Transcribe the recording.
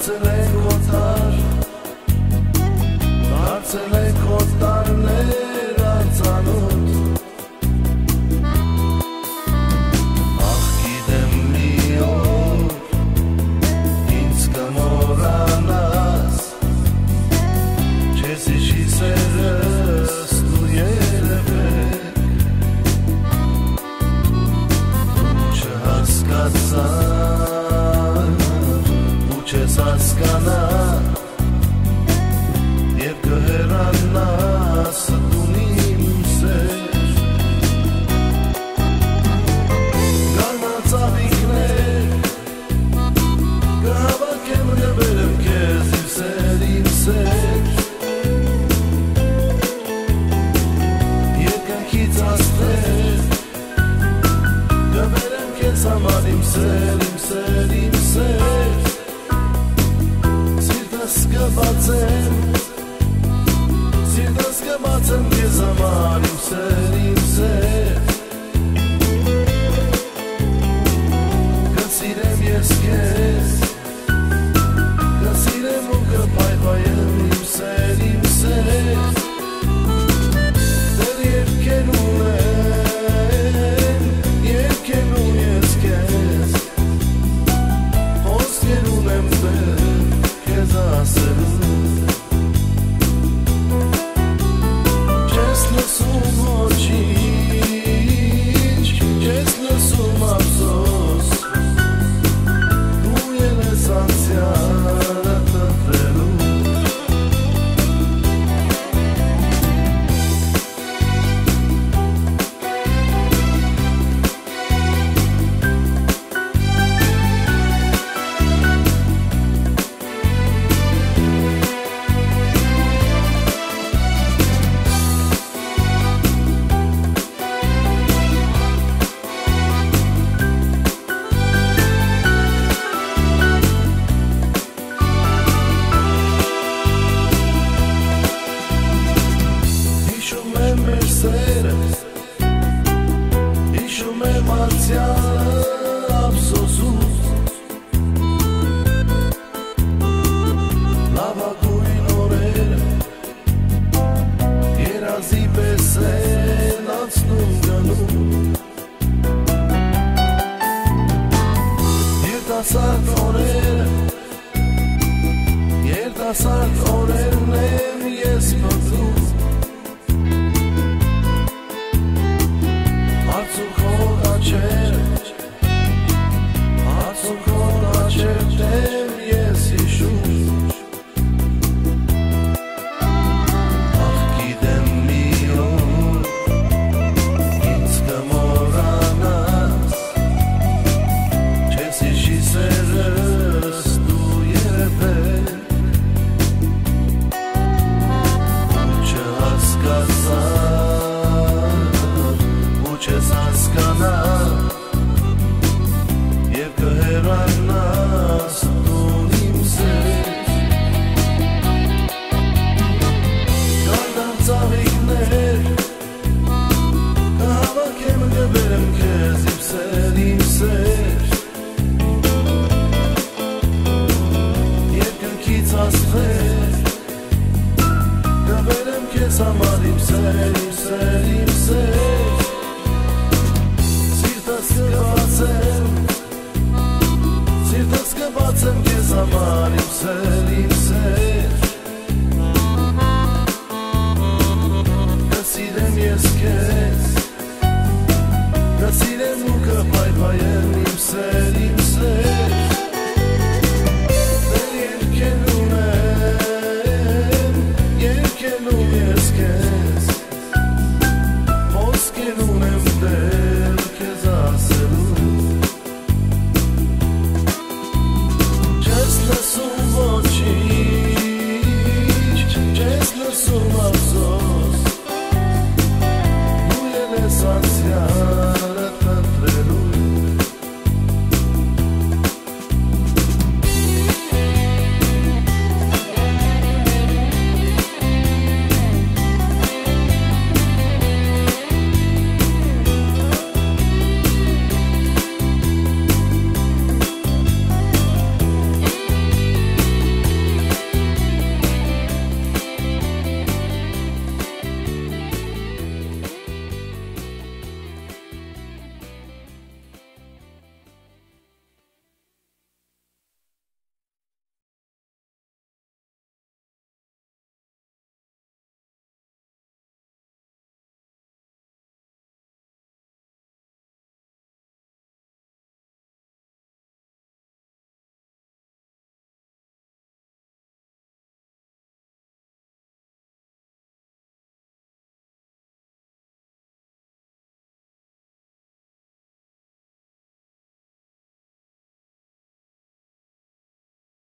Դարձել են օտար Դարձել են օտարներ անցանոտ Ախ գիտեմ մի օր ինձ կմոռանաս Չես իշի սերս դու երևեք Դու չհասկացա ու չես հասկանա Եվ կհերանաս դու Acımasın bir zamanımsın եմ անցյալը ափսոսում Լավագույն օրերը Երազի պես են անցնում գնում Երտասարդ օրերը Երտասարդ օրերն չես հասկանա Եվ կհերանաս դու իմ սեր Գարդան ծաղիքներ Կհավաքեմ գվերեմ քեզ իմ սեր, իմ սեր Երկնքից աստղեր Գվերեմ քեզ համար իմ սեր, իմ սեր, իմ սեր կբացեմ քեզ